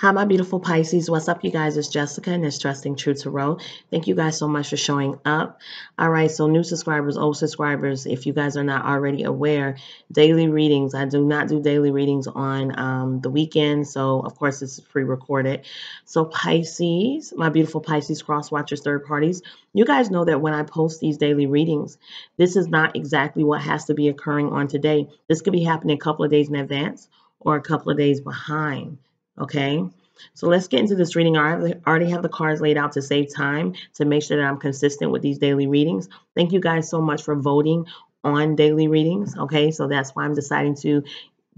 Hi, my beautiful Pisces. What's up, you guys? It's Jessica and it's Trusting Truth Tarot. Thank you guys so much for showing up. All right, so new subscribers, old subscribers, if you guys are not already aware, daily readings. I do not do daily readings on um, the weekend, so of course is pre-recorded. So Pisces, my beautiful Pisces cross watchers, third parties, you guys know that when I post these daily readings, this is not exactly what has to be occurring on today. This could be happening a couple of days in advance or a couple of days behind. Okay, so let's get into this reading. I already have the cards laid out to save time to make sure that I'm consistent with these daily readings. Thank you guys so much for voting on daily readings. Okay, so that's why I'm deciding to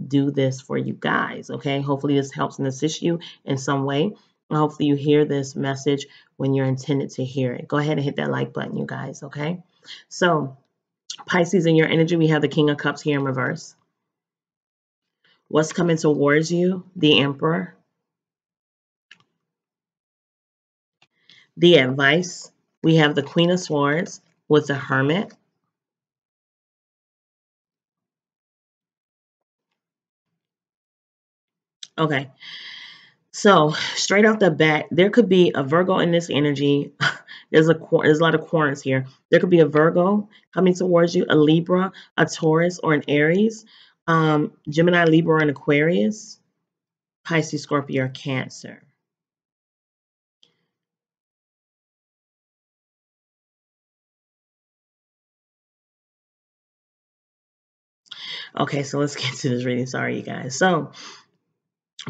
do this for you guys. Okay, hopefully this helps and assists you in some way. Hopefully you hear this message when you're intended to hear it. Go ahead and hit that like button, you guys. Okay, so Pisces in your energy, we have the King of Cups here in reverse. What's coming towards you? The Emperor. The advice. We have the Queen of Swords with the Hermit. Okay. So straight off the bat, there could be a Virgo in this energy. there's a there's a lot of quorums here. There could be a Virgo coming towards you, a Libra, a Taurus, or an Aries um, Gemini, Libra, and Aquarius, Pisces, Scorpio, or Cancer. Okay, so let's get to this reading. Sorry, you guys. So,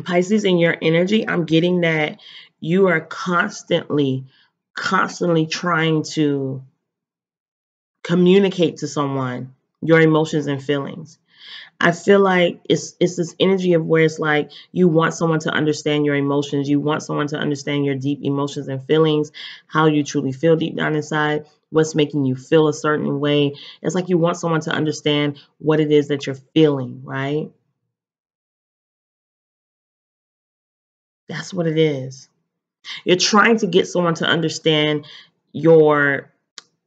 Pisces, in your energy, I'm getting that you are constantly, constantly trying to communicate to someone your emotions and feelings. I feel like it's it's this energy of where it's like you want someone to understand your emotions, you want someone to understand your deep emotions and feelings, how you truly feel deep down inside, what's making you feel a certain way. It's like you want someone to understand what it is that you're feeling, right? That's what it is. You're trying to get someone to understand your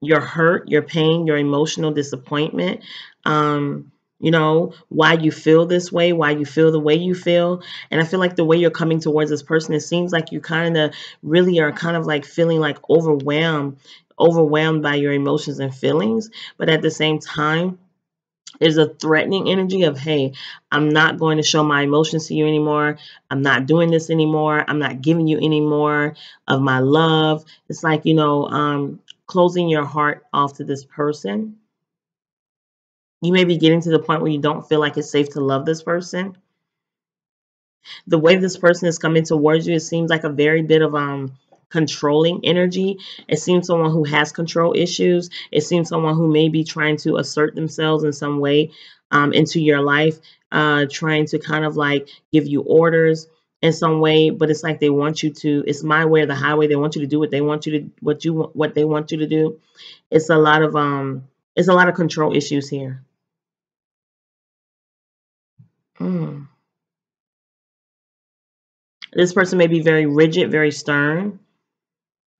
your hurt, your pain, your emotional disappointment. Um, you know, why you feel this way, why you feel the way you feel. And I feel like the way you're coming towards this person, it seems like you kind of really are kind of like feeling like overwhelmed, overwhelmed by your emotions and feelings. But at the same time, there's a threatening energy of, hey, I'm not going to show my emotions to you anymore. I'm not doing this anymore. I'm not giving you any more of my love. It's like, you know, um, closing your heart off to this person you may be getting to the point where you don't feel like it's safe to love this person. The way this person is coming towards you, it seems like a very bit of um controlling energy. It seems someone who has control issues. It seems someone who may be trying to assert themselves in some way um, into your life, uh, trying to kind of like give you orders in some way. But it's like they want you to. It's my way or the highway. They want you to do what they want you to what you what they want you to do. It's a lot of um. It's a lot of control issues here. Mm. This person may be very rigid, very stern.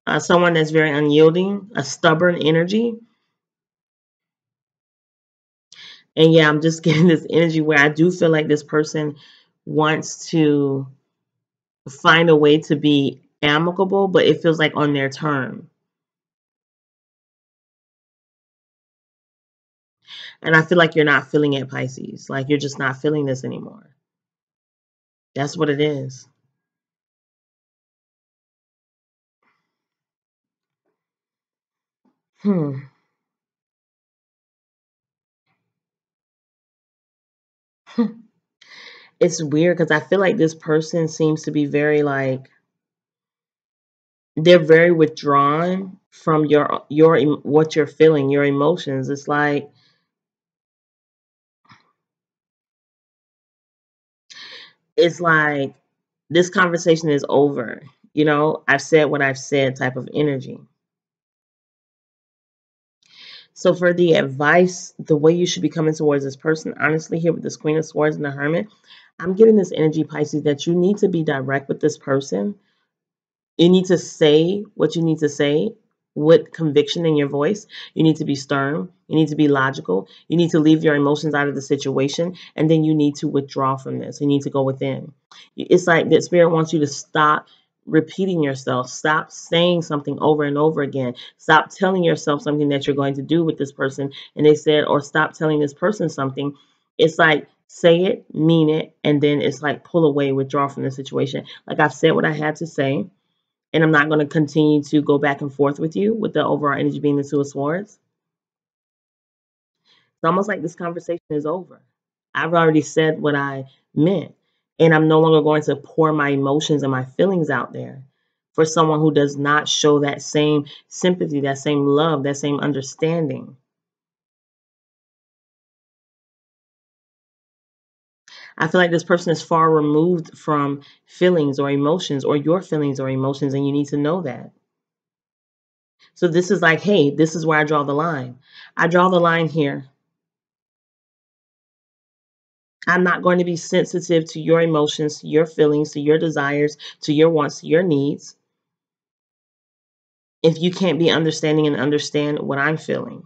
Uh, someone that's very unyielding, a stubborn energy. And yeah, I'm just getting this energy where I do feel like this person wants to find a way to be amicable, but it feels like on their term. And I feel like you're not feeling it, Pisces. Like you're just not feeling this anymore. That's what it is. Hmm. it's weird because I feel like this person seems to be very like they're very withdrawn from your your what you're feeling, your emotions. It's like it's like this conversation is over. You know, I've said what I've said type of energy. So for the advice, the way you should be coming towards this person, honestly, here with this Queen of Swords and the Hermit, I'm getting this energy, Pisces, that you need to be direct with this person. You need to say what you need to say with conviction in your voice. You need to be stern. You need to be logical. You need to leave your emotions out of the situation. And then you need to withdraw from this. You need to go within. It's like that spirit wants you to stop repeating yourself. Stop saying something over and over again. Stop telling yourself something that you're going to do with this person. And they said, or stop telling this person something. It's like say it, mean it, and then it's like pull away, withdraw from the situation. Like I've said what I had to say and I'm not going to continue to go back and forth with you with the overall energy being the Two of Swords. It's almost like this conversation is over. I've already said what I meant, and I'm no longer going to pour my emotions and my feelings out there for someone who does not show that same sympathy, that same love, that same understanding. I feel like this person is far removed from feelings or emotions or your feelings or emotions, and you need to know that. So this is like, hey, this is where I draw the line. I draw the line here. I'm not going to be sensitive to your emotions, to your feelings, to your desires, to your wants, to your needs. If you can't be understanding and understand what I'm feeling.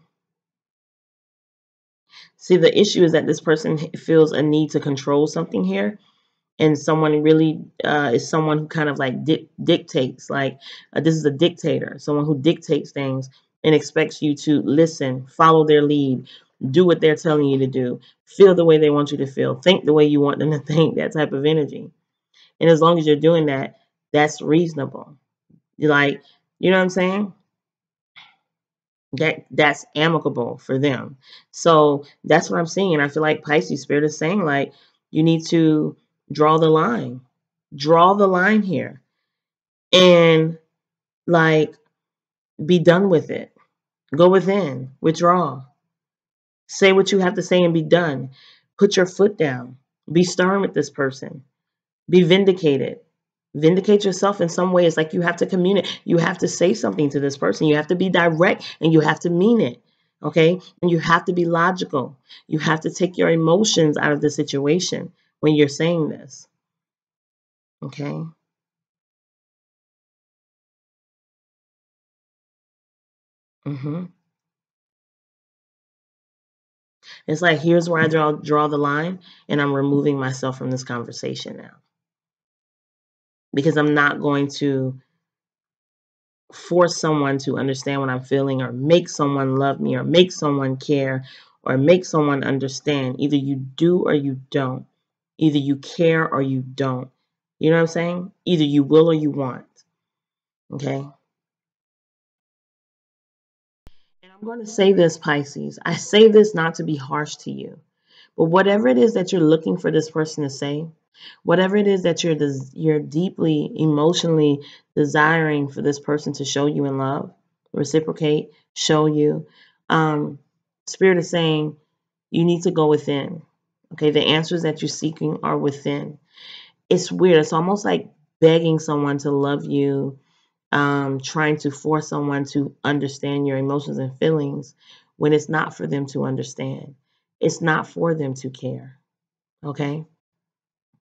See, the issue is that this person feels a need to control something here. And someone really uh, is someone who kind of like di- dictates, like uh, this is a dictator, someone who dictates things and expects you to listen, follow their lead, do what they're telling you to do, feel the way they want you to feel, think the way you want them to think, that type of energy. And as long as you're doing that, that's reasonable. You're like, you know what I'm saying? That that's amicable for them. So that's what I'm seeing. I feel like Pisces spirit is saying like you need to draw the line. Draw the line here. And like be done with it. Go within, withdraw. Say what you have to say and be done. Put your foot down. Be stern with this person. Be vindicated vindicate yourself in some way. It's like you have to communicate. You have to say something to this person. You have to be direct and you have to mean it. Okay. And you have to be logical. You have to take your emotions out of the situation when you're saying this. Okay. Mm-hmm. It's like here's where I draw draw the line, and I'm removing myself from this conversation now because I'm not going to force someone to understand what I'm feeling or make someone love me or make someone care or make someone understand. Either you do or you don't. Either you care or you don't. You know what I'm saying? Either you will or you want. Okay? And I'm going to say this, Pisces. I say this not to be harsh to you, but whatever it is that you're looking for this person to say, whatever it is that you're des- you're deeply emotionally desiring for this person to show you in love reciprocate show you um, spirit is saying you need to go within okay? The answers that you're seeking are within. It's weird. It's almost like begging someone to love you um, trying to force someone to understand your emotions and feelings when it's not for them to understand. It's not for them to care okay